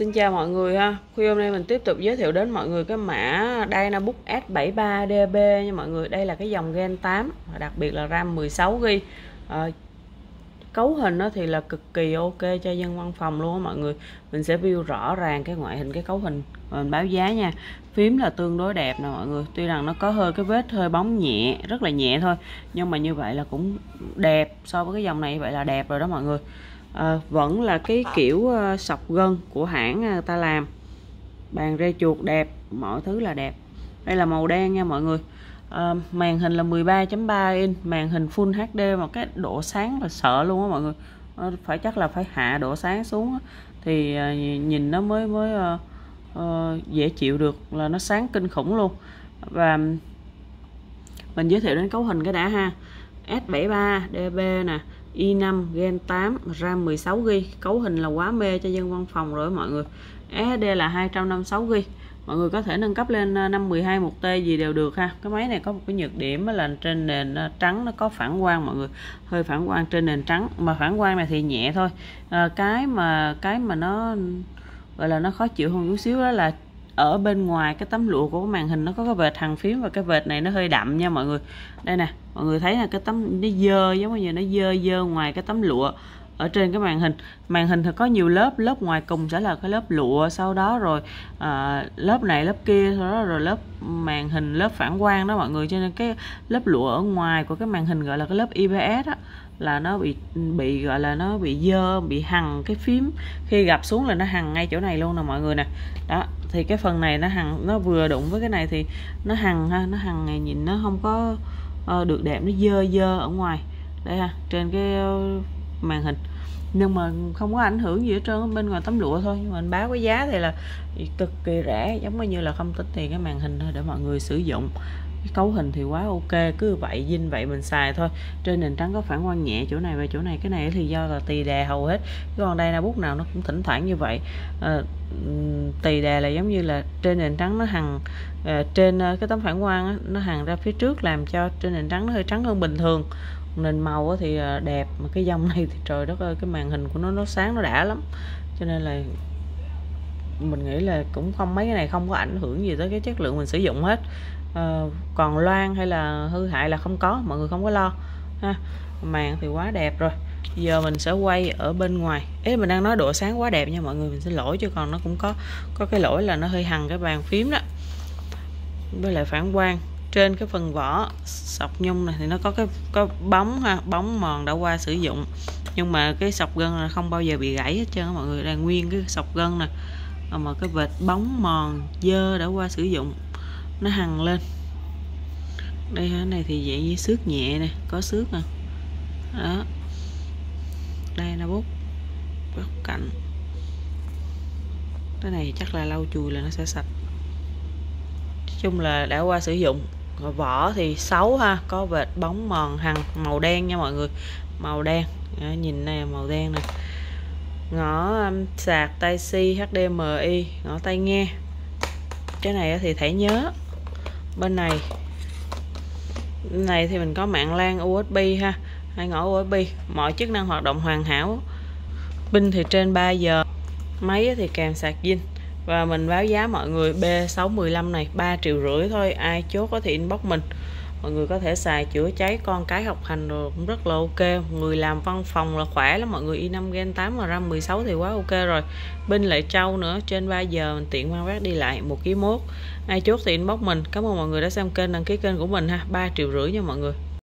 Xin chào mọi người ha. Khuya hôm nay mình tiếp tục giới thiệu đến mọi người cái mã Dynabook S73DB nha mọi người. Đây là cái dòng Gen 8 và Đặc biệt là RAM 16GB à, ờ, Cấu hình nó thì là cực kỳ ok cho dân văn phòng luôn á mọi người. Mình sẽ view rõ ràng cái ngoại hình cái cấu hình ờ, mình báo giá nha. Phím là tương đối đẹp nè mọi người. Tuy rằng nó có hơi cái vết hơi bóng nhẹ Rất là nhẹ thôi Nhưng mà như vậy là cũng đẹp So với cái dòng này. Vậy là đẹp rồi đó mọi người à, vẫn là cái kiểu uh, sọc gân của hãng uh, ta làm. Bàn rê chuột đẹp mọi thứ là đẹp. Đây là màu đen nha mọi người. À, màn hình là 13.3 inch màn hình Full HD mà cái độ sáng là sợ luôn á mọi người. À, phải chắc là phải hạ độ sáng xuống thì à, nhìn nó mới mới à, à, dễ chịu được là nó sáng kinh khủng luôn. Và mình giới thiệu đến cấu hình cái đã ha. S73 DB nè i5 Gen 8 RAM 16GB cấu hình là quá mê cho dân văn phòng rồi mọi người. SSD là 256GB mọi người có thể nâng cấp lên 512 à, 1T gì đều được ha. Cái máy này có một cái nhược điểm là trên nền ờ, trắng nó có phản quang mọi người. Hơi phản quang trên nền trắng. Mà phản quang này thì nhẹ thôi. À, cái mà cái mà nó gọi là nó khó chịu hơn chút xíu đó là ở bên ngoài cái tấm lụa của cái màn hình nó có cái vệt hàng phím và cái vệt này nó hơi đậm nha mọi người. Đây nè mọi người thấy là cái tấm nó dơ giống như nó dơ dơ ngoài cái tấm lụa ở trên cái màn hình. Màn hình thì có nhiều lớp lớp ngoài cùng sẽ là cái lớp lụa sau đó rồi à, lớp này lớp kia sau đó rồi lớp màn hình lớp phản quang đó mọi người. Cho nên cái lớp lụa ở ngoài của cái màn hình gọi là cái lớp IPS á là nó bị bị gọi là nó bị dơ bị hằn cái phím. Khi gặp xuống là nó hằn ngay chỗ này luôn nè mọi người nè. Đó thì cái phần này nó hằng nó vừa đụng với cái này thì nó hằng ha nó hằng này nhìn nó không có uh, được đẹp nó dơ dơ ở ngoài. Đây ha trên cái uh, màn hình. Nhưng mà không có ảnh hưởng gì hết trơn bên ngoài tấm lụa thôi. Nhưng mà anh báo cái giá thì là cực kỳ rẻ giống như là không tính tiền cái màn hình thôi để mọi người sử dụng. Cái cấu hình thì quá ok cứ vậy dinh vậy mình xài thôi. Trên nền trắng có phản quang nhẹ chỗ này và chỗ này. Cái này thì do là tì đè hầu hết. Còn đây là bút nào nó cũng thỉnh thoảng như vậy. À, tì đè là giống như là trên nền trắng nó hằng à, trên ờ, cái tấm phản quang á, nó hằng ra phía trước làm cho trên nền trắng nó hơi trắng hơn bình thường nền màu thì à, đẹp mà cái dòng này thì trời đất ơi cái màn hình của nó nó sáng nó đã lắm. Cho nên là mình nghĩ là cũng không mấy cái này không có ảnh hưởng gì tới cái chất lượng mình sử dụng hết. À, còn loan hay là hư hại là không có mọi người không có lo ha. Màn thì quá đẹp rồi. Giờ mình sẽ quay ở bên ngoài. Ấy mình đang nói độ sáng quá đẹp nha mọi người mình xin lỗi chứ còn nó cũng có có cái lỗi là nó hơi hằn cái bàn phím đó. Với lại phản quang trên cái phần vỏ sọc nhung này thì nó có cái, có bóng ha, bóng mòn đã qua sử dụng. Nhưng mà cái sọc gân là không bao giờ bị gãy hết trơn mọi người đang nguyên cái sọc gân nè. Mà cái vệt bóng mòn, dơ đã qua sử dụng, nó hằn lên. Đây cái này thì dạng như xước nhẹ nè, có xước nè. Đó. Đây là bút góc cạnh. Cái này chắc là lau chùi là nó sẽ sạch. Nói chung là đã qua sử dụng vỏ thì xấu ha có vệt bóng mòn hằn màu đen nha mọi người. Màu đen. À, nhìn này màu đen nè. Ngõ um, sạc tai si HDMI ngõ tai nghe. Cái này thì thể nhớ. Bên này. Bên này thì mình có mạng LAN USB ha. Hai ngõ USB mọi chức năng hoạt động hoàn hảo. Pin thì trên 3 giờ. Máy thì kèm sạc zin và mình báo giá mọi người B615 này 3 triệu rưỡi thôi, ai chốt có thể inbox mình. Mọi người có thể xài chữa cháy con cái học hành rồi cũng rất là ok. Người làm văn phòng là khỏe lắm, mọi người i5 Gen 8 mà RAM 16 thì quá ok rồi. Bên lại trâu nữa, trên 3 giờ mình tiện mang vác đi lại một ký mốt. Ai chốt thì inbox mình. Cảm ơn mọi người đã xem kênh, đăng ký kênh của mình ha. 3 triệu rưỡi nha mọi người.